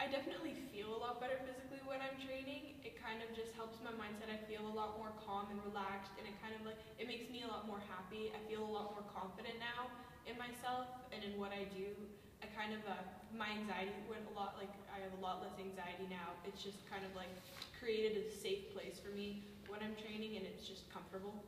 I definitely feel a lot better physically when I'm training. It kind of just helps my mindset. I feel a lot more calm and relaxed and it kind of like, it makes me a lot more happy. I feel a lot more confident now in myself and in what I do. I kind of, uh, my anxiety went a lot, like I have a lot less anxiety now. It's just kind of like created a safe place for me when I'm training and it's just comfortable.